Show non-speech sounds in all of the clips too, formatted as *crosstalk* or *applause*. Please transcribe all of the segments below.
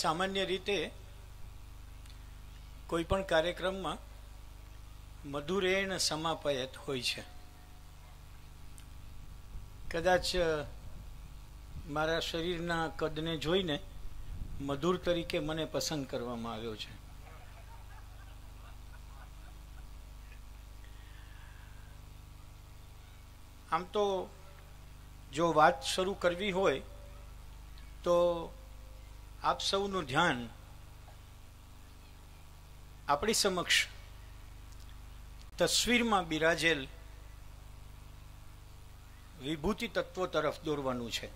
સામાન્ય રીતે કોઈ પણ કાર્યક્રમમાં મધુરેણ સમાપયત હોય છે. કદાચ મારા શરીરના કદને જોઈને મધુર તરીકે મને પસંદ કરવામાં આવ્યો છે. આમ તો જો વાત શરૂ કરવી હોય તો આપ સૌનું ધ્યાન આપણી સમક્ષ તસવીરમાં બિરાજેલ વિભૂતિ તત્વો તરફ દોરવાનું છે.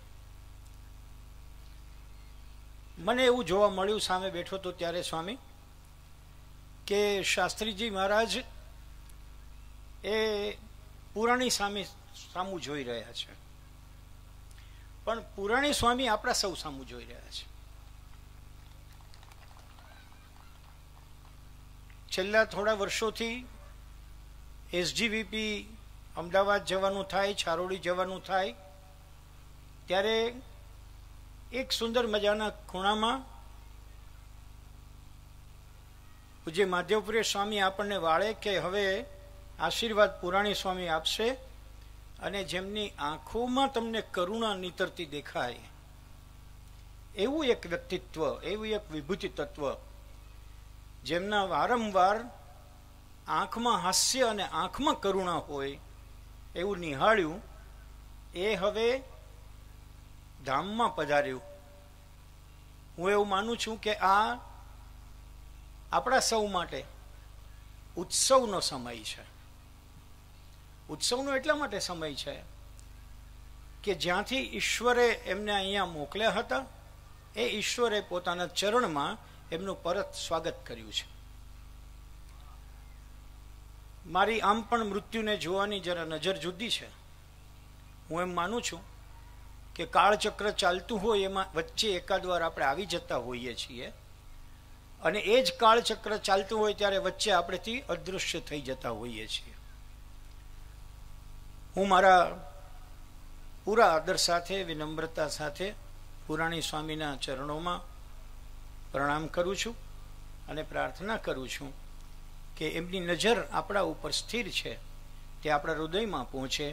મને એવું જોવા મળ્યું, સામે બેઠો તો ત્યારે સ્વામી, કે શાસ્ત્રીજી મહારાજ એ પુરાણી સામે સામું જોઈ રહ્યા છે. પણ પુરાણી સ્વામી આપણા સૌ સામું જોઈ રહ્યા છે. છેલ્લા થોડા વર્ષોથી એસજીવીપી અમદાવાદ જવાનું થાય, છારોડી જવાનું થાય, ત્યારે એક સુંદર મજાના ખૂણામાં પૂજ્ય માધવપુરી સ્વામી આપણને વાળે કે હવે આશીર્વાદ પુરાણી સ્વામી આપશે અને જેમની આંખોમાં તમને કરુણા નીતરતી દેખાય, એવું એક વ્યક્તિત્વ, એવું એક વિભૂતિ તત્વ જેમના વારંવાર આંખમાં હાસ્ય અને આંખમાં કરુણા હોય એવું નિહાળ્યું, એ હવે ધામમાં પધાર્યું. હું એવું માનું છું કે આ આપણા સૌ માટે ઉત્સવનો સમય છે. ઉત્સવનો એટલા માટે સમય છે કે જ્યાંથી ઈશ્વરે એમને અહીંયા મોકલ્યા હતા, એ ઈશ્વરે પોતાના ચરણમાં એમનું પરત સ્વાગત કર્યું છે. મારી આમ પણ મૃત્યુને જોવાની જરા નજર જુદી છે. હું એમ માનું છું કે કાળચક્ર ચાલતું હોય એમાં વચ્ચે એકાદ વાર આપણે આવી જતા હોઈએ છીએ અને એ જ કાળચક્ર ચાલતું હોય ત્યારે વચ્ચે આપણેથી અદૃશ્ય થઈ જતા હોઈએ છીએ. હું મારા પૂરા આદર સાથે, વિનમ્રતા સાથે પુરાણી સ્વામીના ચરણોમાં પ્રણામ કરું છું અને પ્રાર્થના કરું છું કે એમની નજર આપણા ઉપર સ્થિર છે, તે આપણા હૃદયમાં પહોંચે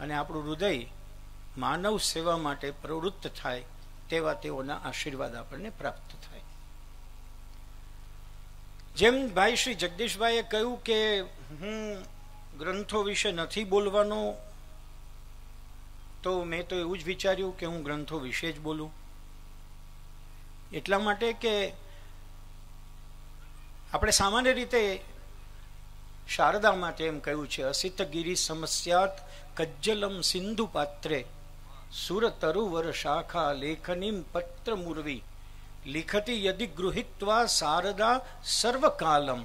અને આપણું હૃદય માનવ સેવા માટે પ્રવૃત્ત થાય તેવા તેઓના આશીર્વાદ આપણને પ્રાપ્ત થાય. જેમ ભાઈ શ્રી જગદીશભાઈએ કહ્યું કે હું ગ્રંથો વિશે નથી બોલવાનો, તો મેં તો એવું જ વિચાર્યું કે હું ગ્રંથો વિશે જ બોલું. એટલા માટે કે આપણે સામાન્ય રીતે શારદા માટે એમ કહ્યું છે, અસિત ગિરી સમસ્યાત કજ્જલમ સિંધુ પાત્રે સુર તરુવર શાખા લેખનીમ પત્ર મુરવી લિખતી યદિ ગૃહિત્વા શારદા સર્વકાલમ,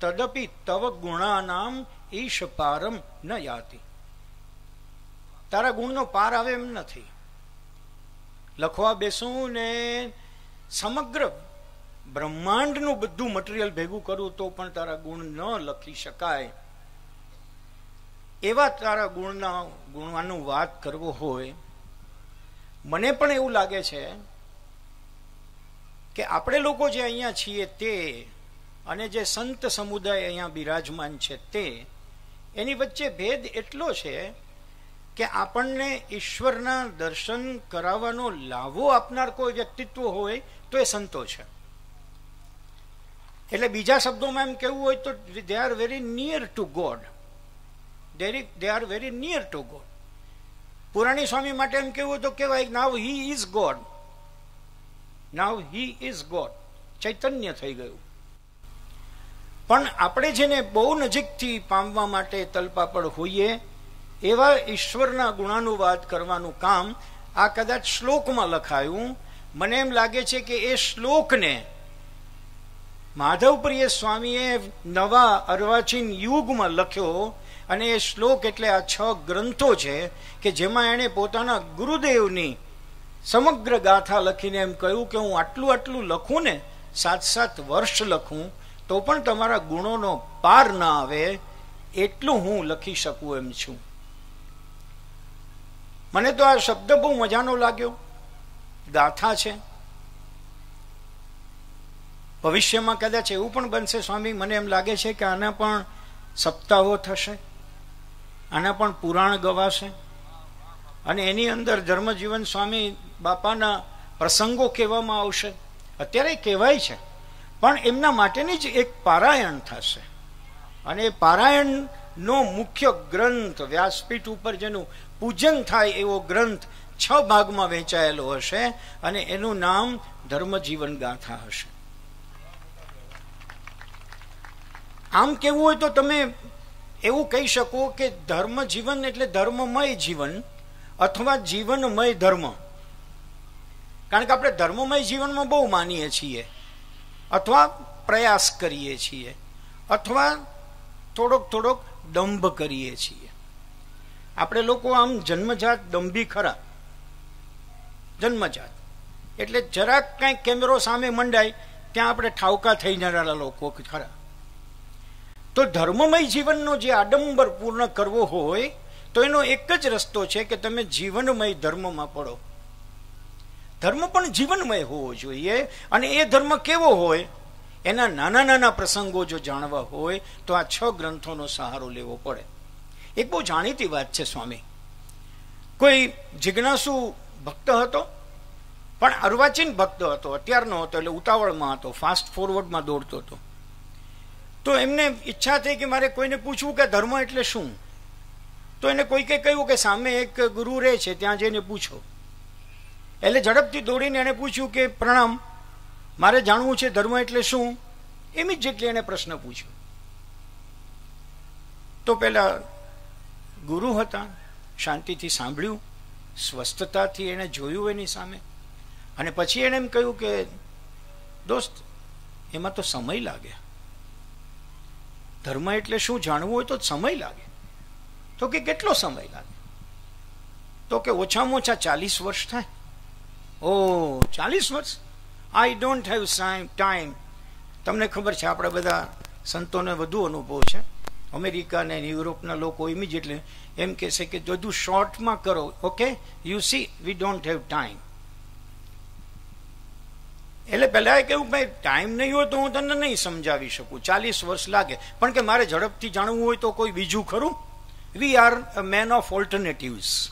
તદપી તવ ગુણાનામ ઈશ પારમ ન યાતિ તારા ગુણનો પાર આવે એમ નથી. લખવા બેસું ને સમગ્ર બ્રહ્માંડનું બધું મટીરિયલ ભેગું કરું તો પણ તારા ગુણ ન લખી શકાય. એવા તારા ગુણના ગુણવાનું વાત કરવો હોય, મને પણ એવું લાગે છે કે આપણે લોકો જે અહીંયા છીએ તે અને જે સંત સમુદાય અહીંયા બિરાજમાન છે તે, એની વચ્ચે ભેદ એટલો છે કે આપણને ઈશ્વરના દર્શન કરાવવાનો લાવો આપનાર કોઈ વ્યક્તિત્વ હોય તો એ સંતો છે. એટલે બીજા શબ્દોમાં એમ કેવું હોય તો they are very near to God they are very near to God Purani Swami માટે એમ કેવું તો કહેવાય now he is God now he is God ચૈતન્ય થઈ ગયું. પણ આપણે જેને બહુ નજીકથી પામવા માટે તલપાપડ હોઈએ, એવા ઈશ્વરના ગુણાનુવાદ કરવાનું કામ આ કદાચ શ્લોકમાં લખાયું મને એમ લાગે છે કે એ શ્લોકને માધવપ્રિય સ્વામીએ નવા અર્વાચીન યુગમાં લખ્યો અને એ શ્લોક એટલે આ છ ગ્રંથો છે કે જેમાં એણે પોતાના ગુરુદેવની સમગ્ર ગાથા લખીને એમ કહ્યું કે હું આટલું આટલું લખું ને, સાત સાત વર્ષ લખું, તો પણ તમારા ગુણોનો પાર ના આવે, એટલું હું લખી શકું એમ છું. મને તો આ શબ્દ બહુ મજાનો લાગ્યો. ગાથા છે. ભવિષ્યમાં કદાચ એવું પણ બનશે સ્વામી, મને એમ લાગે છે કે આના પણ સપ્તાહો થશે, આના પણ પુરાણ ગવાશે. અને એની અંદર ધર્મજીવન સ્વામી બાપાના પ્રસંગો કહેવામાં આવશે. અત્યારે કહેવાય છે, પણ એમના માટેની જ એક પારાયણ થશે. અને એ પારાયણનો મુખ્ય ગ્રંથ વ્યાસપીઠ ઉપર જેનું પૂજન થાય એવો ગ્રંથ છ ભાગમાં વહેંચાયેલો હશે અને એનું નામ ધર્મજીવન ગાથા હશે. આમ કેવું હોય તો તમે એવું કહી શકો કે ધર્મ જીવન એટલે ધર્મમય જીવન અથવા જીવનમય ધર્મ. કારણ કે આપણે ધર્મમય જીવનમાં બહુ માનીએ છીએ અથવા પ્રયાસ કરીએ છીએ અથવા થોડોક થોડોક દંભ કરીએ છીએ. આપણે લોકો આમ જન્મજાત દંભી ખરા. જન્મજાત. એટલે જરાક કાંઈક કેમેરો સામે મંડાય, ત્યાં આપણે ઠાવકા થઈ જનારા લોકો ખરા. તો ધર્મમય જીવનનો જે આડંબર પૂર્ણ કરવો હોય, તો એનો એક જ રસ્તો છે કે તમે જીવનમય ધર્મમાં પડો. ધર્મ પણ જીવનમય હોવો જોઈએ, અને એ ધર્મ કેવો હોય, એના નાના નાના પ્રસંગો જો જાણવા હોય, તો આ છ ગ્રંથોનો સહારો લેવો પડે. એક બહુ જાણીતી વાત છે, સ્વામી. કોઈ જિજ્ઞાસુ ભક્ત હતો. પણ અર્વાચીન ભક્ત હતો, અત્યારનો હતો એટલે ઉતાવળમાં હતો ફાસ્ટ ફોરવર્ડમાં દોડતો હતો. તો એમને ઈચ્છા થઈ કે મારે કોઈને પૂછવું કે ધર્મ એટલે શું? તો એને કોઈકે કહ્યું કે સામે એક ગુરુ રહે છે, ત્યાં જઈને પૂછો. એટલે ઝડપથી દોડીને એને પૂછ્યું કે, પ્રણામ, મારે જાણવું છે ધર્મ એટલે શું? ઇમિજિએટલી એને પ્રશ્ન પૂછ્યો. તો પેલા ગુરુ હતા, શાંતિથી સાંભળ્યું. સ્વસ્થતાથી એણે જોયું એની સામે. અને પછી એણે એમ કહ્યું કે, દોસ્ત, એમાં તો સમય લાગે. ધર્મ એટલે શું? જાણવું હોય તો સમય લાગે. તો કે કેટલો સમય લાગે? તો કે ઓછામાં ઓછા ચાલીસ વર્ષ થાય. ઓ, ચાલીસ વર્ષ? આઈ ડોન્ટ હેવ ટાઈમ તમને ખબર છે, આપણે બધા સંતોને વધુ અનુભવ છે. અમેરિકા ને યુરોપના લોકો ઇમિજિએટલી એમ કહેશે કે બધું શોર્ટમાં કરો, okay? You see we don't have time એટલે પહેલા એ કહ્યું ભાઈ ટાઈમ નહીં હોય તો હું તને નહીં સમજાવી શકું. ચાલીસ વર્ષ લાગે. પણ કે મારે ઝડપથી જાણવું હોય તો કોઈ બીજું ખરું? We are man of alternatives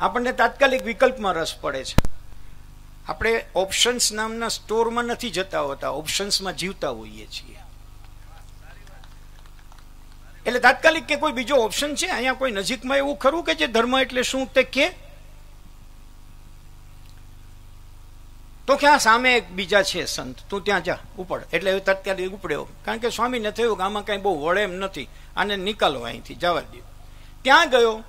આપણને તાત્કાલિક વિકલ્પમાં રસ પડે છે. આપણે ઓપ્શન્સ નામના સ્ટોરમાં નથી જતા હોતા. ઓપ્શન્સમાં જીવતા હોઈએ છીએ. એટલે તાત્કાલિક કે કોઈ બીજો ઓપ્શન છે? અહીંયા કોઈ નજીકમાં એવું ખરું કે જે ધર્મ એટલે શું તે કે? તો કે આ સામે એક બીજા છે સંત. તું ત્યાં જા, ઉપડ. એટલે હવે તાત્કાલિક ઉપડ્યો. કારણ કે સ્વામીને થયું કે આમાં કાંઈ બહુ વળે એમ નથી. આને નિકાલો અહીંથી, જવા દો ત્યાં ગયો.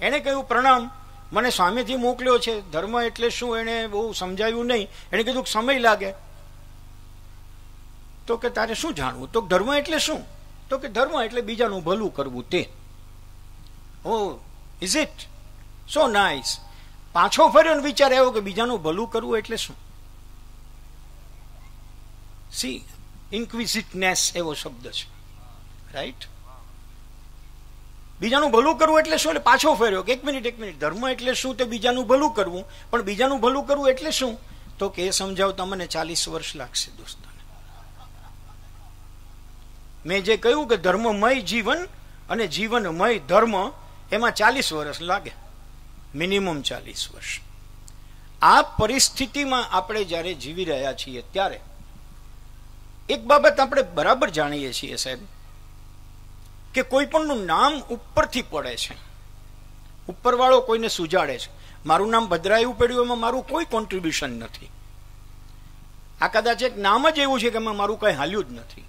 એણે કહ્યું, પ્રણામ. મને સ્વામીથી મોકલ્યો છે. ધર્મ એટલે શું એણે બહુ સમજાવ્યું નહીં. એણે કીધું, સમય લાગે. તો કે, તારે શું જાણવું? તો ધર્મ એટલે શું? તો કે ધર્મ એટલે બીજાનું ભલું કરવું તે. Oh is it so nice પાછો ફર્યો ને વિચાર આવ્યો કે બીજાનું ભલું કરવું એટલે શું? સી ઇન્ક્વિઝિટનેસ એવો શબ્દ છે. રાઈટ બીજાનું ભલું કરવું એટલે શું? એટલે પાછો ફેર્યો કે એક મિનિટ એક મિનિટ. ધર્મ એટલે શું તે બીજાનું ભલું કરવું? પણ બીજાનું ભલું કરવું એટલે શું? તો કે એ સમજાવતા મને ચાલીસ વર્ષ લાગશે દોસ્તોને મેં જે કહ્યું કે ધર્મમય જીવન અને જીવનમય ધર્મ એમાં ચાલીસ વર્ષ લાગે. મિનિમમ ચાલીસ વર્ષ. આ પરિસ્થિતિમાં આપણે જ્યારે જીવી રહ્યા છીએ ત્યારે, એક બાબત આપણે બરાબર જાણીએ છીએ સાહેબ, કે કોઈ પણનું નામ ઉપરથી પડે છે. ઉપરવાળો કોઈને સુજાડે છે. મારું નામ ભદ્રાયું પડ્યું, એમાં મારું કોઈ કોન્ટ્રીબ્યુશન નથી. આ કદાચ એક નામ જ એવું છે કે એમાં મારું કંઈ હાલ્યું જ નથી.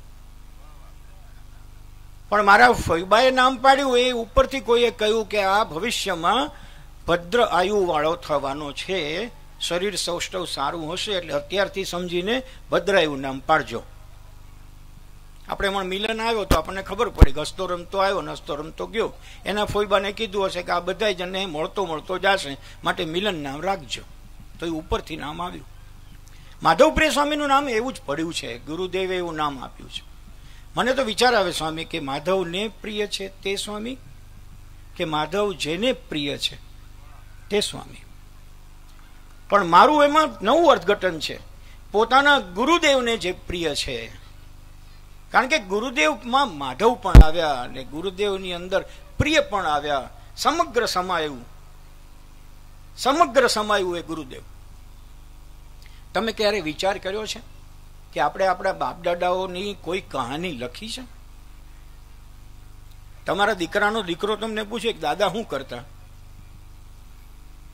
પણ મારા ફૈબાએ નામ પાડ્યું, એ ઉપરથી કોઈએ કહ્યું કે આ ભવિષ્યમાં ભદ્ર આયુવાળો થવાનો છે. શરીર સૌષ્ઠવ સારું હશે એટલે અત્યારથી સમજીને ભદ્રાયુ નામ પાડજો. આપણે પણ મિલન આવ્યો તો આપણને ખબર પડી હસતો રમતો આવ્યો ને હસતો રમતો ગયો. એના ફોઈબાને કીધું હશે કે આ બધા જણને મળતો મળતો જશે, માટે મિલન નામ રાખજો. તો એ ઉપરથી નામ આવ્યું. માધવપ્રિય સ્વામીનું નામ એવું જ પડ્યું છે. ગુરુદેવે એવું નામ આપ્યું છે. મને તો વિચાર આવે સ્વામી કે માધવને પ્રિય છે તે સ્વામી? કે માધવ જેને પ્રિય છે તે સ્વામી? પણ મારું એમાં નવું અર્થઘટન છે. પોતાના ગુરુદેવને જે પ્રિય છે. કારણ કે ગુરુદેવમાં માધવ પણ આવ્યા અને ગુરુદેવની અંદર પ્રિય પણ આવ્યા. સમગ્ર સમાયું. સમગ્ર સમાયું એ ગુરુદેવ. તમે ક્યારે વિચાર કર્યો છે? કે આપણે આપણા બાપ દાદાઓની કોઈ કહાની લખી છે? તમારા દીકરાનો દીકરો તમને પૂછે કે દાદા શું કરતા?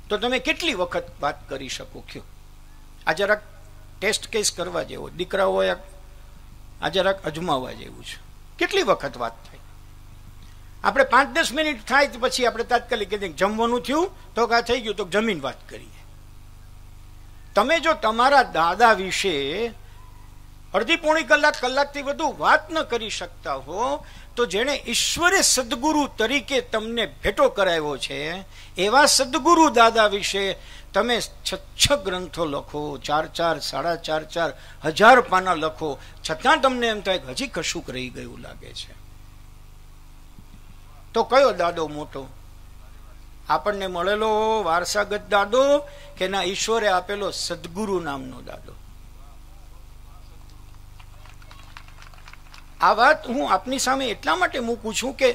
તો તમે કેટલી વખત વાત કરી શકો કયો આ જરાક ટેસ્ટ કેસ કરવા જેવો. દીકરાઓ આ જરાક અજમાવવા જેવું છે. કેટલી વખત વાત થાય આપણે પાંચ દસ મિનિટ થાય પછી આપણે તાત્કાલિક જમવાનું થયું, તો કા થઈ ગયું, તો જમીન વાત કરીએ. તમે જો તમારા દાદા વિશે અડધી પોણી કલાક કલાકથી વધુ વાત ન કરી શકતા હો, તો જેણે ઈશ્વરે સદગુરુ તરીકે તમને ભેટો કરાવ્યો છે, એવા સદગુરુ દાદા વિશે તમે છ છ ગ્રંથો લખો, ચાર ચાર, સાડા ચાર ચાર, હજાર પાના લખો, છતાં તમને એમ થાય હજી કશુંક રહી ગયું લાગે છે. તો કયો દાદો મોટો? આપણને મળેલો વારસાગત દાદો કે ના ઈશ્વરે આપેલો સદગુરુ નામનો દાદો? આ વાત હું આપની સામે એટલા માટે મૂકું છું કે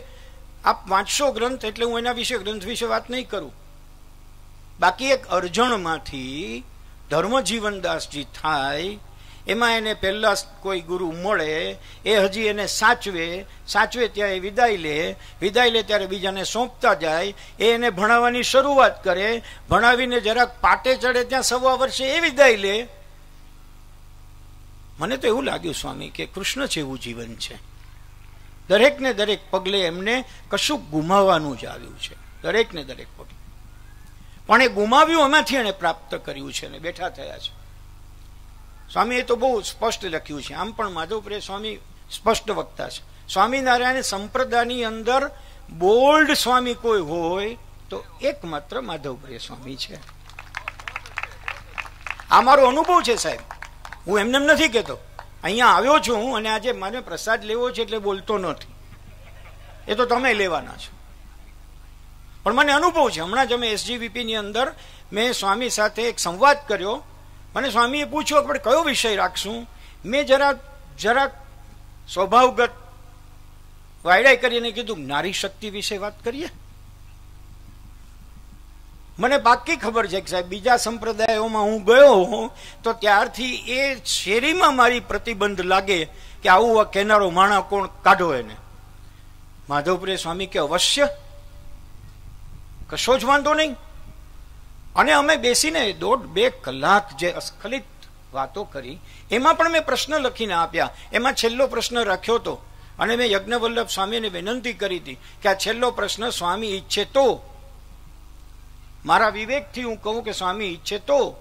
આપ વાંચશો ગ્રંથ એટલે હું એના વિશે ગ્રંથ વિશે વાત નહીં કરું. બાકી એક અર્જણમાંથી ધર્મજીવનદાસજી થાય, એમાં એને પહેલાં કોઈ ગુરુ મળે, એ હજી એને સાચવે સાચવે ત્યાં એ વિદાય લે વિદાય લે ત્યારે બીજાને સોંપતા જાય, એ એને ભણાવવાની શરૂઆત કરે, ભણાવીને જરાક પાટે ચડે ત્યાં સવા વર્ષે એ વિદાય લે. મને તો એવું લાગ્યું, સ્વામી, કે કૃષ્ણ જેવું જીવન છે. દરેકને દરેક પગલે એમને કશું ગુમાવવાનું જ આવ્યું છે. દરેકને દરેક પગલે. પણ એ ગુમાવ્યું એમાંથી એને પ્રાપ્ત કર્યું છે અને બેઠા થયા છે. સ્વામી, એ તો બહુ સ્પષ્ટ લખ્યું છે. આમ પણ માધવપ્રિય સ્વામી સ્પષ્ટ વક્તા છે. સ્વામિનારાયણ સંપ્રદાયની અંદર બોલ્ડ સ્વામી કોઈ હોય, તો એકમાત્ર માધવપ્રિય સ્વામી છે. આ મારો અનુભવ છે સાહેબ. હું એમને નથી કહેતો. અહીંયા આવ્યો છું અને આજે મને પ્રસાદ લેવો છે એટલે બોલતો નથી. એ તો તમે લેવાના છો. પણ મને અનુભવ છે. હમણાં જ અમે એસજીવીપીની અંદર મેં સ્વામી સાથે એક સંવાદ કર્યો. મને સ્વામીએ પૂછ્યું, આપણે કયો વિષય રાખશું? મેં જરા જરાક સ્વભાવગત વાયડાઈ કરીને કીધું, નારી શક્તિ વિશે વાત કરીએ? મને પાક્કી ખબર છે કે સાહેબ, બીજા સંપ્રદાયોમાં હું ગયો હોઉં તો ત્યારથી એ શેરીમાં મારી પ્રતિબંધ લાગે કે આવું કેનારો માણા કોણ કાઢો એને. માધવપ્રિય સ્વામી કે, અવશ્ય. કશો જ વાંધો નહીં. અને અમે બેસીને દોઢ બે કલાક જે અસ્ખલિત વાતો કરી, એમાં પણ મેં પ્રશ્ન લખીને આપ્યા. એમાં છેલ્લો પ્રશ્ન રાખ્યો હતો અને મેં યજ્ઞવલ્લભ સ્વામીને વિનંતી કરી હતી કે આ છેલ્લો પ્રશ્ન સ્વામી ઈચ્છે તો મારા વિવેકથી હું કહું કે સ્વામી, ઈચ્છે તો.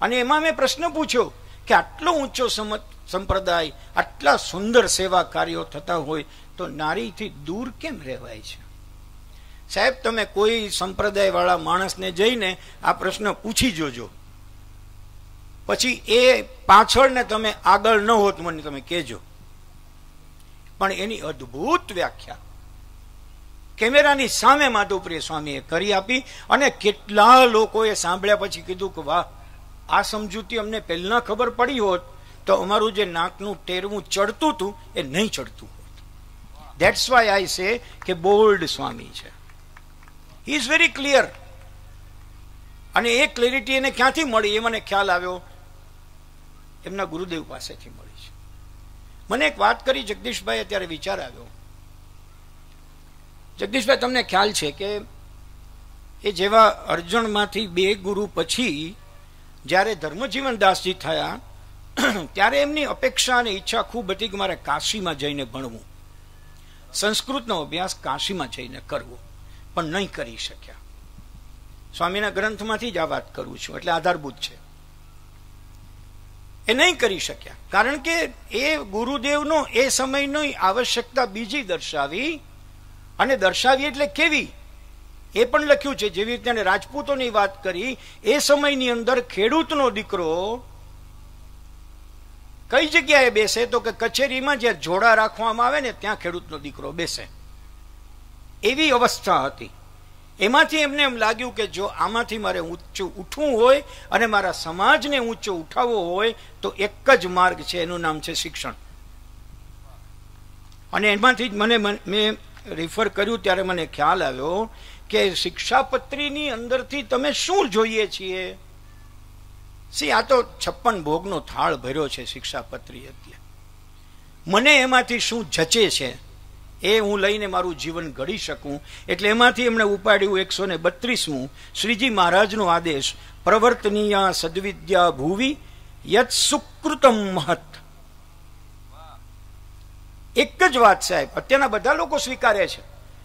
અને એમાં મેં પ્રશ્ન પૂછ્યો કે આટલો ઊંચો સંપ્રદાય, આટલા સુંદર સેવા કાર્યો થતા હોય તો નારીથી દૂર કેમ રહેવાય છે? સાહેબ, તમે કોઈ સંપ્રદાયવાળા માણસને જઈને આ પ્રશ્ન પૂછી જોજો. પછી એ પાછળને તમે આગળ ન હોત મને તમે કહેજો. પણ એની અદ્ભુત વ્યાખ્યા. કેમેરાની સામે માધવપ્રિય સ્વામીએ કરી આપી અને કેટલા લોકોએ સાંભળ્યા પછી કીધું કે વાહ, આ સમજૂતી અમને પહેલા ખબર પડી હોત તો અમારું જે નાકનું ટેરવું ચડતું હતું એ નહીં ચડતું હોત. ધેટ્સ વાય આઈ સે કે બોલ્ડ સ્વામી છે. હી ઇઝ વેરી ક્લિયર અને એ ક્લેરિટી એને ક્યાંથી મળી? એ મને ખ્યાલ આવ્યો. એમના ગુરુદેવ પાસેથી મળી છે. મને એક વાત કરી જગદીશભાઈ અત્યારે વિચાર આવ્યો. જગદીશભાઈ, તમને ખ્યાલ છે કે એ જેવા અર્જણમાંથી બે ગુરુ પછી જ્યારે ધર્મજીવન દાસજી થયા, *clears throat* ત્યારે એમની અપેક્ષા અને ઈચ્છા ખૂબ હતી કે મારે કાશીમાં જઈને ભણવું. સંસ્કૃતનો અભ્યાસ કાશીમાં જઈને કરવો, પણ નહીં કરી શક્યા. સ્વામીના ગ્રંથમાંથી જ આ વાત કરું છું, એટલે આધારભૂત છે. એ નહીં કરી શક્યા, કારણ કે એ ગુરુદેવનો એ સમયની આવશ્યકતા બીજી દર્શાવી અને દર્શાવી એટલે કેવી? એ પણ લખ્યું છે. જેવી રીતે રાજપૂતોની વાત કરી, એ સમયની અંદર ખેડૂતનો દીકરો કઈ જગ્યાએ બેસે? તો કે કચેરીમાં જ્યાં જોડા રાખવામાં આવે ને, ત્યાં ખેડૂતનો દીકરો બેસે. એવી અવસ્થા હતી. એમાંથી એમને એમ લાગ્યું કે જો આમાંથી મારે ઊંચું ઉઠવું હોય અને મારા સમાજને ઊંચો ઉઠાવવો હોય, તો એક જ માર્ગ છે. એનું નામ છે શિક્ષણ. અને એમાંથી જ મને મેં રિફર કર્યું ત્યારે મને ખ્યાલ આવ્યો કે શિક્ષાપત્રીની અંદરથી તમે શું જોઈએ છીએ? સી, આ તો છપ્પન ભોગનો થાળ ભર્યો છે શિક્ષાપત્રી એટલે. મને એમાંથી શું જચે છે એ હું લઈને મારું જીવન ઘડી શકું. એટલે એમાંથી એમણે ઉપાડ્યું એકસો ને બત્રીસમું. શ્રીજી મહારાજનો આદેશ, પ્રવર્તનીય સદવિદ્યા ભૂવી યત સુકૃતમ મહત. એક જ વાત સાહેબ, અત્યારના બધા લોકો સ્વીકારે છે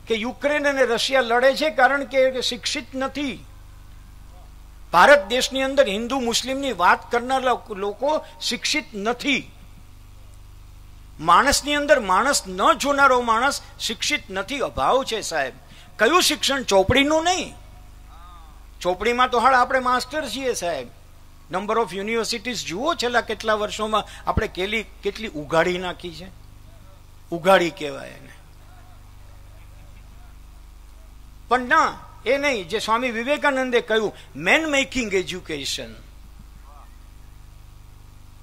કે યુક્રેન અને રશિયા લડે છે કારણ કે શિક્ષિત નથી. ભારત દેશની અંદર હિન્દુ મુસ્લિમની વાત કરનાર લોકો શિક્ષિત નથી. માણસની અંદર માણસ ન જોનારો માણસ શિક્ષિત નથી, અભાવ છે સાહેબ. કયું શિક્ષણ, ચોપડીનું નહીં? ચોપડીમાં તો હાલ આપણે માસ્ટર છીએ સાહેબ. નંબર ઓફ યુનિવર્સિટીઝ જુઓ છેલ્લા કેટલા વર્ષોમાં આપણે કેટલી કેટલી ઉઘાડી નાખી છે. ઉઘાડી કહેવાય એને. પણ ના, એ નહીં, જે સ્વામી વિવેકાનંદે કહ્યું મેન મેકિંગ એજ્યુકેશન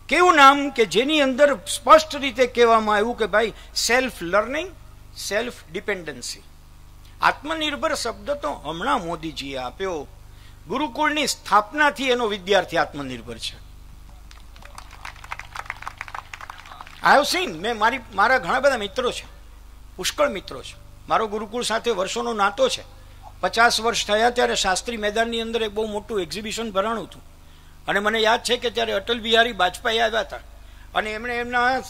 કેવું નામ કે જેની અંદર સ્પષ્ટ રીતે કહેવામાં આવ્યું કે ભાઈ સેલ્ફ લર્નિંગ સેલ્ફ ડિપેન્ડન્સી આત્મનિર્ભર શબ્દ તો હમણાં મોદીજીએ આપ્યો. ગુરુકુળની સ્થાપનાથી એનો વિદ્યાર્થી આત્મનિર્ભર છે. I seen. મેં મારી, મારા ઘણા બધા મિત્રો છે. પુષ્કળ મિત્રો છે. મારો ગુરુકુળ સાથે વર્ષોનો નાતો છે. પચાસ વર્ષ થયા ત્યારે શાસ્ત્રી મેદાનની અંદર એક બહુ મોટું એક્ઝિબિશન ભરાણું હતું. અને મને યાદ છે કે ત્યારે અટલ બિહારી વાજપેયી આવ્યા હતા. અને એમણે એમના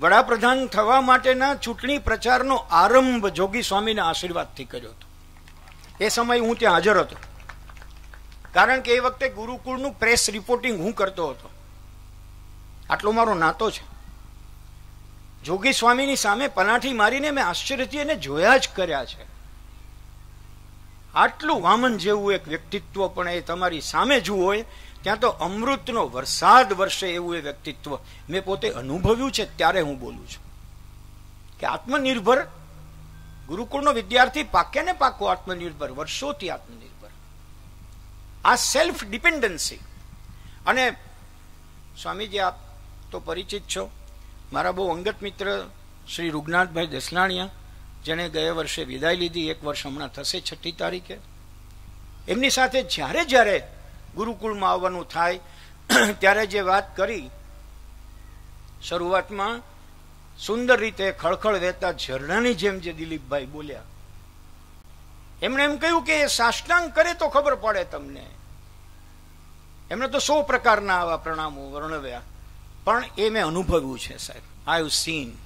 વડાપ્રધાન થવા માટેના ચૂંટણી પ્રચારનો આરંભ જોગી સ્વામીના આશીર્વાદથી કર્યો હતો. એ સમયે હું ત્યાં હાજર હતો. કારણ કે એ વખતે ગુરુકુળનું પ્રેસ રિપોર્ટિંગ હું કરતો હતો. આટલો મારો નાતો છે. જોગી સ્વામીની સામે પલાઠી મારીને મેં આશ્ચર્યથી એને જોયા જ કર્યા છે. આટલું વામન જેવું એક વ્યક્તિત્વ પણ એ તમારી સામે જુઓ ત્યાં તો અમૃતનો વરસાદ વર્ષે એવું એ વ્યક્તિત્વ મેં પોતે અનુભવ્યું છે, ત્યારે હું બોલું છું. કે આત્મનિર્ભર, ગુરુકુળનો વિદ્યાર્થી પાકે ને પાકો આત્મનિર્ભર, વર્ષોથી આત્મનિર્ભર. આ સેલ્ફ ડિપેન્ડન્સી અને સ્વામીજી, આપ તો પરિચિત છો. મારા બહુ અંગત મિત્ર શ્રી રૂગનાથભાઈ દસલાણીયા, જેણે ગયા વર્ષે વિદાય લીધી, એક વર્ષ હમણાં થશે છઠ્ઠી તારીખે. એમની સાથે જ્યારે જ્યારે ગુરુકુળમાં આવવાનું થાય, *clears throat* ત્યારે જે વાત કરી, શરૂઆતમાં સુંદર રીતે ખળખળ વહેતા ઝરણાની જેમ જે દિલીપભાઈ બોલ્યા. એમણે એમ કહ્યું કે સાષ્ટાંગ કરે તો ખબર પડે તમને. એમણે તો સો પ્રકારના આવા પ્રણામો વર્ણવ્યા. પણ એ મેં અનુભવ્યું છે, સાહેબ. આઈ સીન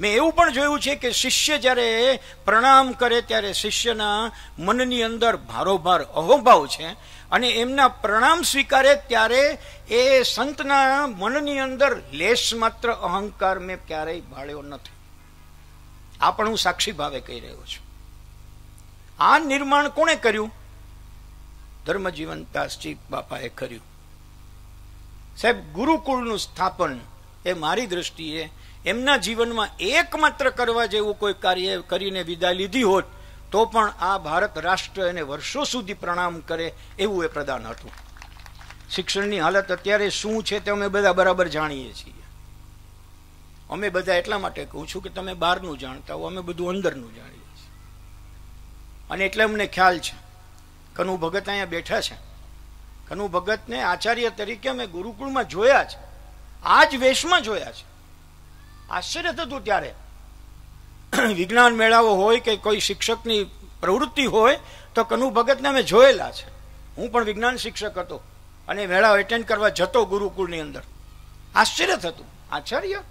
મેં એવું પણ જોયું છે કે શિષ્ય જ્યારે પ્રણામ કરે ત્યારે શિષ્યના મનની અંદર ભારોભાર અહોભાવ છે અને એમના પ્રણામ સ્વીકારે ત્યારે એ સંતના મનની અંદર લેશ માત્ર અહંકાર મેં ક્યારેય ભાળ્યો નથી. આ પણ હું સાક્ષી ભાવે કહી રહ્યો છું. આ નિર્માણ કોણે કર્યું? ધર્મજીવન દાસજી બાપાએ કર્યું. સાહેબ, ગુરુકુળનું સ્થાપન એ મારી દ્રષ્ટિએ એમના જીવનમાં એકમાત્ર કરવા જેવું કોઈ કાર્ય કરીને વિદાય લીધી હોત, તો પણ આ ભારત રાષ્ટ્ર એને વર્ષો સુધી પ્રણામ કરે એવું એ પ્રદાન હતું. શિક્ષણની હાલત અત્યારે શું છે તે અમે બધા બરાબર જાણીએ છીએ. અમે બધા એટલા માટે કહું છું કે તમે બહારનું જાણતા હો, અમે બધું અંદરનું જાણીએ છીએ. અને એટલે અમને ખ્યાલ છે. કનુ ભગત અહીંયા બેઠા છે. કનુ ભગતને આચાર્ય તરીકે અમે ગુરુકુળમાં જોયા છે. આ જ વેશમાં જોયા છે. આશ્ચર્ય થતું ત્યારે. વિજ્ઞાન મેળાવો હોય કે કોઈ શિક્ષકની પ્રવૃત્તિ હોય, તો કનુ ભગતને અમે જોયેલા છે. હું પણ વિજ્ઞાન શિક્ષક હતો અને મેળાઓ એટેન્ડ કરવા જતો ગુરુકુળની અંદર. આશ્ચર્ય થતું. આચાર્ય?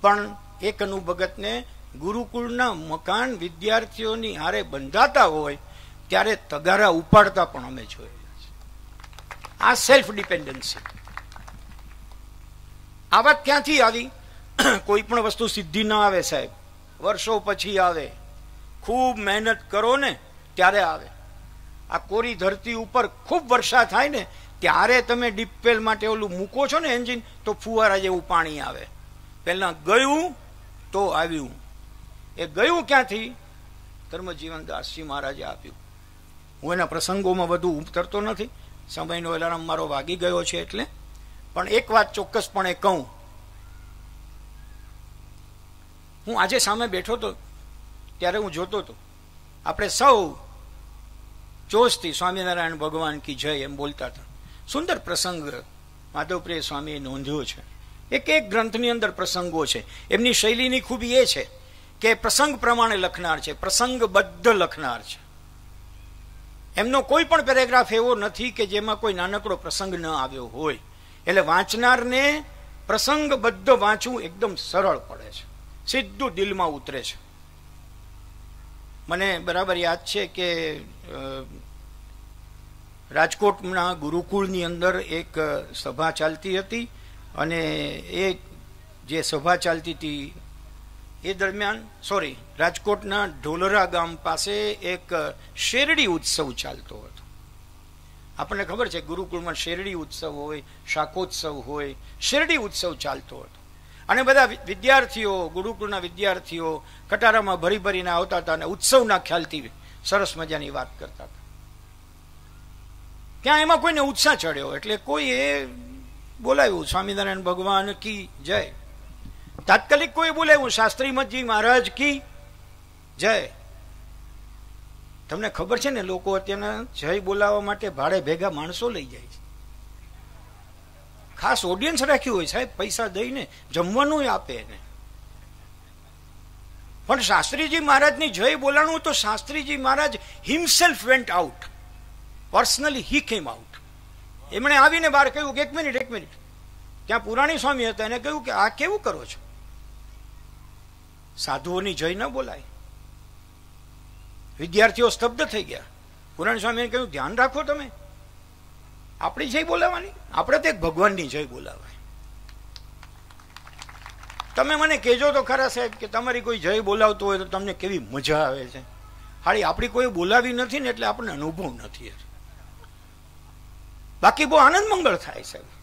પણ એ કનુ ભગતને ગુરુકુળના મકાન વિદ્યાર્થીઓની હારે બંધાતા હોય ત્યારે તગારા ઉપાડતા પણ અમે જોયેલા છે આ સેલ્ફ ડિપેન્ડન્સી આ વાત ક્યાંથી આવી? *clears throat* કોઈ પણ વસ્તુ સિદ્ધિ ના આવે સાહેબ. વર્ષો પછી આવે. ખૂબ મહેનત કરો ને, ત્યારે આવે. આ કોરી ધરતી ઉપર ખૂબ વર્ષા થાય ને, ત્યારે તમે ડીપવેલ માટે ઓલું મૂકો છો ને એન્જિન, તો ફુવારા જેવું પાણી આવે. પહેલાં ગયું, તો આવ્યું. એ ગયું ક્યાંથી? ધર્મજીવન દાસજી મહારાજે આપ્યું. હું એના પ્રસંગોમાં વધુ ઉતરતો નથી. સમયનો એલાર્મ મારો વાગી ગયો છે એટલે. પણ એક વાત ચોક્કસપણે કહું. હું આજે સામે બેઠો હતો ત્યારે હું જોતો હતો આપણે સૌ જોશથી સ્વામિનારાયણ ભગવાન કી જય એમ બોલતા હતા. સુંદર પ્રસંગ માધવપ્રિય સ્વામીએ નોંધ્યો છે. એક એક ગ્રંથની અંદર પ્રસંગો છે. એમની શૈલીની ખૂબી એ છે કે પ્રસંગ પ્રમાણે લખનાર છે પ્રસંગબદ્ધ લખનાર છે. એમનો કોઈ પણ પેરેગ્રાફ એવો નથી કે જેમાં કોઈ નાનકડો પ્રસંગ ન આવ્યો હોય. એટલે વાંચનારને પ્રસંગબદ્ધ વાંચવું એકદમ સરળ પડે છે. સીધું દિલમાં ઉતરે છે. મને બરાબર યાદ છે કે રાજકોટના ગુરુકુળની અંદર એક સભા ચાલતી હતી અને એ જે સભા ચાલતી હતી એ દરમિયાન સોરી રાજકોટના ઢોલરા ગામ પાસે એક શેરડી ઉત્સવ ચાલતો હતો. આપણને ખબર છે, ગુરુકુળમાં શેરડી ઉત્સવ હોય, શાકોત્સવ હોય, શેરડી ઉત્સવ ચાલતો હતો. અને બધા વિદ્યાર્થીઓ, ગુરુકુળના વિદ્યાર્થીઓ કટારામાં ભરી ભરીને આવતા હતા અને ઉત્સવના ખ્યાલથી સરસ મજાની વાત કરતા હતા. ત્યાં એમાં કોઈને ઉત્સાહ ચડ્યો, એટલે કોઈ એ બોલાવ્યું, સ્વામિનારાયણ ભગવાન કી જય. તાત્કાલિક કોઈ બોલાવ્યું શાસ્ત્રી મતજી મહારાજ કી જય. તમને ખબર છે ને, લોકો અત્યારના જય બોલાવવા માટે ભાડે ભેગા માણસો લઈ જાય છે. ખાસ ઓડિયન્સ રાખ્યું હોય સાહેબ, પૈસા દઈને જમવાનું આપે એને. પણ શાસ્ત્રીજી મહારાજની જય બોલાણું તો Shastriji Maharaj himself went out personally he came out એમણે આવીને બહાર કહ્યું કે એક મિનિટ એક મિનિટ. ત્યાં પુરાણી સ્વામી હતા, એને કહ્યું કે, આ કેવું કરો છો? સાધુઓની જય ન બોલાય. વિદ્યાર્થીઓ સ્તબ્ધ થઈ ગયા. પુરાણ સ્વામીએ કહ્યું, ધ્યાન રાખો તમે. આપણી જય બોલાવાની. આપણે તો એક ભગવાનની જય બોલાવાય. તમે મને કહેજો તો ખરા સાહેબ કે તમારી કોઈ જય બોલાવતો હોય તો તમને કેવી મજા આવે છે? હાળી, આપણી કોઈ બોલાવી નથી ને એટલે આપણને અનુભવ નથી. બાકી બહુ આનંદ મંગળ થાય છે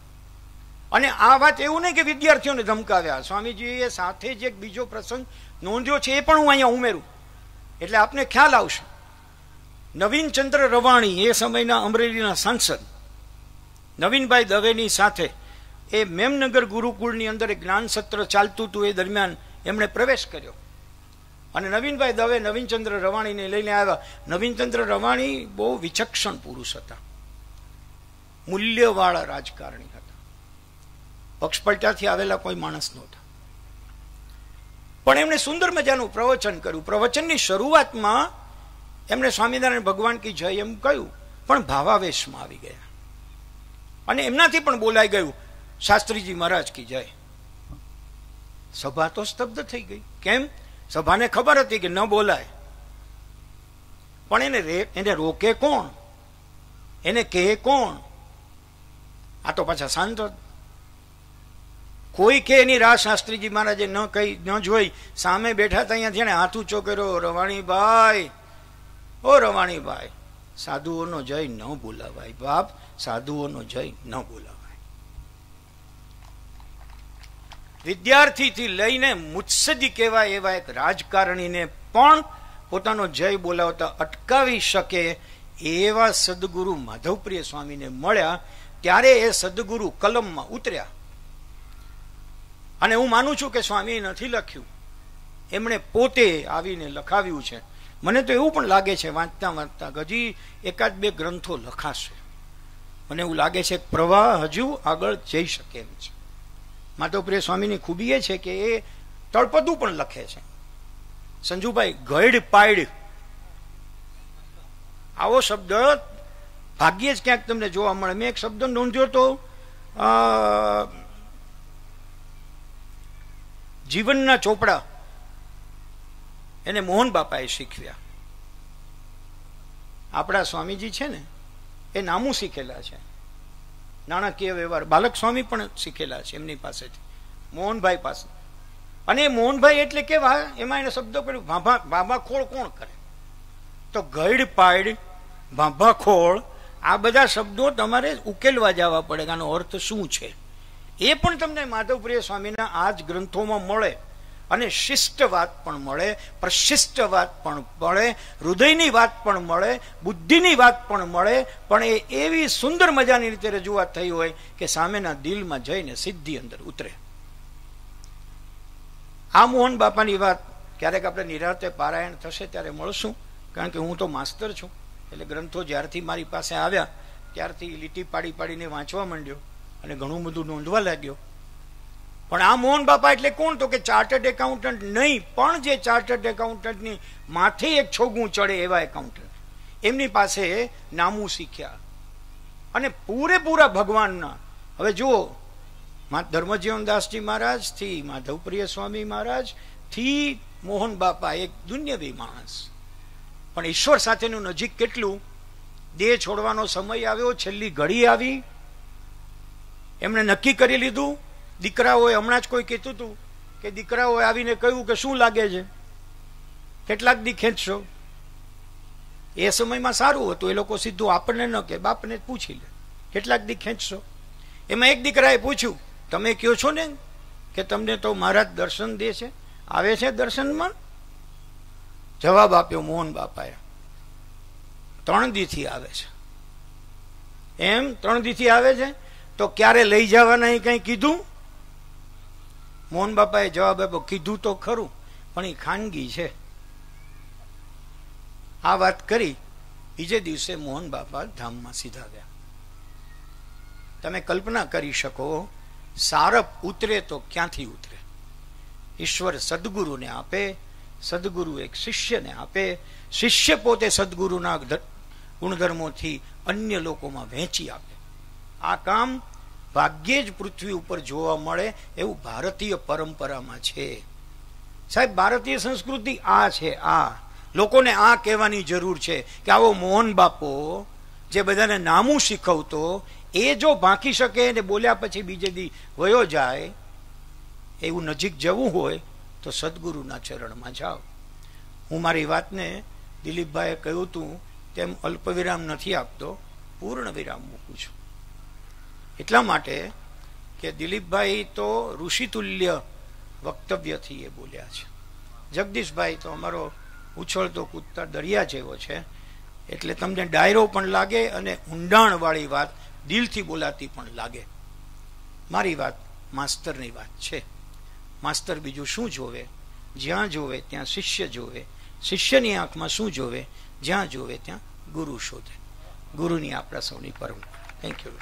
અને આ વાત એવું નહીં કે વિદ્યાર્થીઓને ધમકાવ્યા. સ્વામીજીએ સાથે જ એક બીજો પ્રસંગ નોંધ્યો છે, એ પણ હું અહીંયા ઉમેરું. એટલે આપને ખ્યાલ આવશે. નવીનચંદ્ર રવાણી એ સમયના અમરેલીના સાંસદ. નવીનભાઈ દવેની સાથે એ મેમનગર ગુરુકુળની અંદર એક જ્ઞાન સત્ર ચાલતું હતું, એ દરમિયાન એમણે પ્રવેશ કર્યો. અને નવીનભાઈ દવે નવીનચંદ્ર રવાણીને લઈને આવ્યા. નવીનચંદ્ર રવાણી બહુ વિચક્ષણ પુરુષ હતા. મૂલ્યવાળા રાજકારણી પક્ષપલટાથી આવેલા કોઈ માણસ નહોતા. પણ એમણે સુંદર મજાનું પ્રવચન કર્યું. પ્રવચનની શરૂઆતમાં એમણે સ્વામિનારાયણ ભગવાન કી જય એમ કહ્યું, પણ ભાવાવેશમાં આવી ગયા. અને એમનાથી પણ બોલાઈ ગયું, શાસ્ત્રીજી મહારાજ કી જય. સભા તો સ્તબ્ધ થઈ ગઈ. કેમ? સભાને ખબર હતી કે ન બોલાય. પણ એને એને રોકે કોણ? એને કહે કોણ? આ તો પાછા શાંત કોઈ કે એની રાહ શાસ્ત્રીજી મહારાજે ન કહી, ન જોઈ. સામે બેઠા હતા અહીંયા જેને હાથ ઊંચો કર્યો રવાણીભાઈ, ઓ રવાણીભાઈ, સાધુઓનો જય ન બોલાવાય બાપ, સાધુઓનો જય ન બોલાવાય. વિદ્યાર્થીથી લઈને મુત્સદી કહેવાય એવા એક રાજકારણીને પણ પોતાનો જય બોલાવતા અટકાવી શકે એવા સદગુરુ માધવપ્રિય સ્વામીને મળ્યા. ત્યારે એ સદગુરુ કલમમાં ઉતર્યા. અને હું માનું છું કે સ્વામીએ નથી લખ્યું. એમણે પોતે આવીને લખાવ્યું છે. મને તો એવું પણ લાગે છે, વાંચતા વાંચતા હજી એકાદ બે ગ્રંથો લખાશે. મને એવું લાગે છે, પ્રવાહ હજુ આગળ જઈ શકે એમ છે. માધવપ્રિય સ્વામીની ખૂબી એ છે કે એ તળપદું પણ લખે છે. સંજુભાઈ ગઈડ પાઈડ આવો શબ્દ ભાગ્યે જ ક્યાંક તમને જોવા મળે. મેં એક શબ્દ નોંધ્યો તો જીવનના ચોપડા એને મોહન બાપાએ શીખવ્યા આપણા સ્વામીજી છે ને, એ નામું શીખેલા છે. નાણાકીય વ્યવહાર, બાલક સ્વામી પણ શીખેલા છે એમની પાસેથી. મોહનભાઈ પાસે. અને મોહનભાઈ એટલે કેવા એમાં એને શબ્દો પડ્યું ભાભા ભાભા ખોળ કોણ કરે? તો ગઈડ પાઈડ ભાભા ખોળ આ બધા શબ્દો તમારે ઉકેલવા જવા પડે, આનો અર્થ શું છે? એ પણ તમને માધવપ્રિય સ્વામીના આ જ ગ્રંથોમાં મળે અને શિષ્ટ વાત પણ મળે, પ્રશિષ્ટ વાત પણ મળે, હૃદયની વાત પણ મળે, બુદ્ધિની વાત પણ મળે, પણ એ એવી સુંદર મજાની રીતે રજૂઆત થઈ હોય કે સામેના દિલમાં જઈને સિદ્ધિ અંદર ઉતરે. આ મોહન બાપાની વાત ક્યારેક આપણે નિરાતે પારાયણ થશે ત્યારે મળશું, કારણ કે હું તો માસ્તર છું. એટલે ગ્રંથો જ્યારથી મારી પાસે આવ્યા, ત્યારથી લીટી પાડી પાડીને વાંચવા માંડ્યો. અને ઘણું બધું નોંધવા લાગ્યો. પણ આ મોહન બાપા એટલે કોણ તો કે ચાર્ટર્ડ એકાઉન્ટન્ટ નહીં, પણ જે ચાર્ટર્ડ એકાઉન્ટન્ટની માથે એક છોગું ચડે એવા એકાઉન્ટન્ટ એમની પાસે નામું શીખ્યા. અને પૂરેપૂરા ભગવાનના. હવે જુઓ ધર્મજીવનદાસજી મહારાજથી માધવપ્રિય સ્વામી મહારાજથી મોહન બાપા એક દુન્યવી માણસ. પણ ઈશ્વર સાથેનું નજીક કેટલું? દેહ છોડવાનો સમય આવ્યો, છેલ્લી ઘડી આવી એમણે નક્કી કરી લીધું. દીકરાઓએ હમણાં જ કોઈ કીધું હતું કે દીકરાઓએ આવીને કહ્યું કે શું લાગે છે? કેટલાક દી ખેંચશો. એ સમયમાં સારું હતું. એ લોકો સીધું આપણને ન કે, બાપને પૂછી લે. કેટલાક દી ખેંચશો. એમાં એક દીકરાએ પૂછ્યું, તમે કહો છો ને? કે, તમને તો મહારાજ દર્શન દે છે. આવે છે દર્શનમાં? જવાબ આપ્યો, મોહન બાપાએ. ત્રણ દીથી આવે છે. એમ ત્રણ દીથી આવે છે. તો ક્યારે લઈ જવાના એ કઈ કીધું? મોહન બાપાએ જવાબ આપ્યો, કીધું તો ખરું, પણ એ ખાનગી છે. આ વાત કરી, બીજે દિવસે મોહન બાપા ધામમાં સીધા ગયા. તમે કલ્પના કરી શકો, સારપ ઉતરે તો ક્યાંથી ઉતરે? ઈશ્વર સદગુરુને આપે, સદગુરુ એક શિષ્યને આપે, શિષ્ય પોતે સદગુરુના ગુણધર્મોથી અન્ય લોકોમાં વહેંચી આપે. આ કામ ભાગ્યે જ પૃથ્વી ઉપર જોવા મળે એવું ભારતીય પરંપરામાં છે. સાહેબ, ભારતીય સંસ્કૃતિ આ છે, આ. લોકોને આ કહેવાની જરૂર છે કે આવો મોહન બાપો જે બધાને નામું શીખવતો, એ જો ભાંકી શકે ને બોલ્યા પછી બીજે દી વયો જાય, એવું નજીક જવું હોય, તો સદગુરુના ચરણમાં જાઓ. હું મારી વાતને દિલીપભાઈએ કહ્યું હતું તેમ અલ્પવિરામ નથી આપતો, પૂર્ણ વિરામ મૂકું છું. એટલા માટે કે દિલીપભાઈ તો ઋષિતુલ્ય વક્તવ્યથી એ બોલ્યા છે. જગદીશભાઈ તો અમારો ઉછળતો કૂદતા દરિયા જેવો છે. એટલે તમને ડાયરો પણ લાગે અને ઊંડાણવાળી વાત દિલથી બોલાતી પણ લાગે. મારી વાત માસ્તરની વાત છે. માસ્તર બીજું શું જોવે? જ્યાં જોવે ત્યાં શિષ્ય જોવે. શિષ્યની આંખમાં શું જોવે? જ્યાં જોવે ત્યાં ગુરુ શોધે. ગુરુની આપણા સૌની પરમ. થેન્ક યુ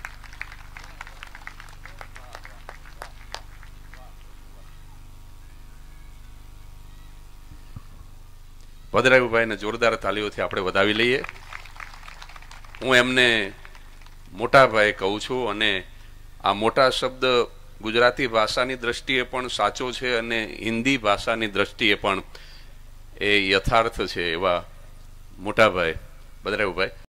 ભદ્રાયુભાઈને જોરદાર તાલીઓથી આપણે વધાવી લઈએ. હું એમને મોટા ભાઈ કહું છું અને આ મોટા શબ્દ ગુજરાતી ભાષાની દ્રષ્ટિએ પણ સાચો છે અને હિન્દી ભાષાની દ્રષ્ટિએ પણ એ યથાર્થ છે એવા મોટાભાઈ બદરાયુભાઈ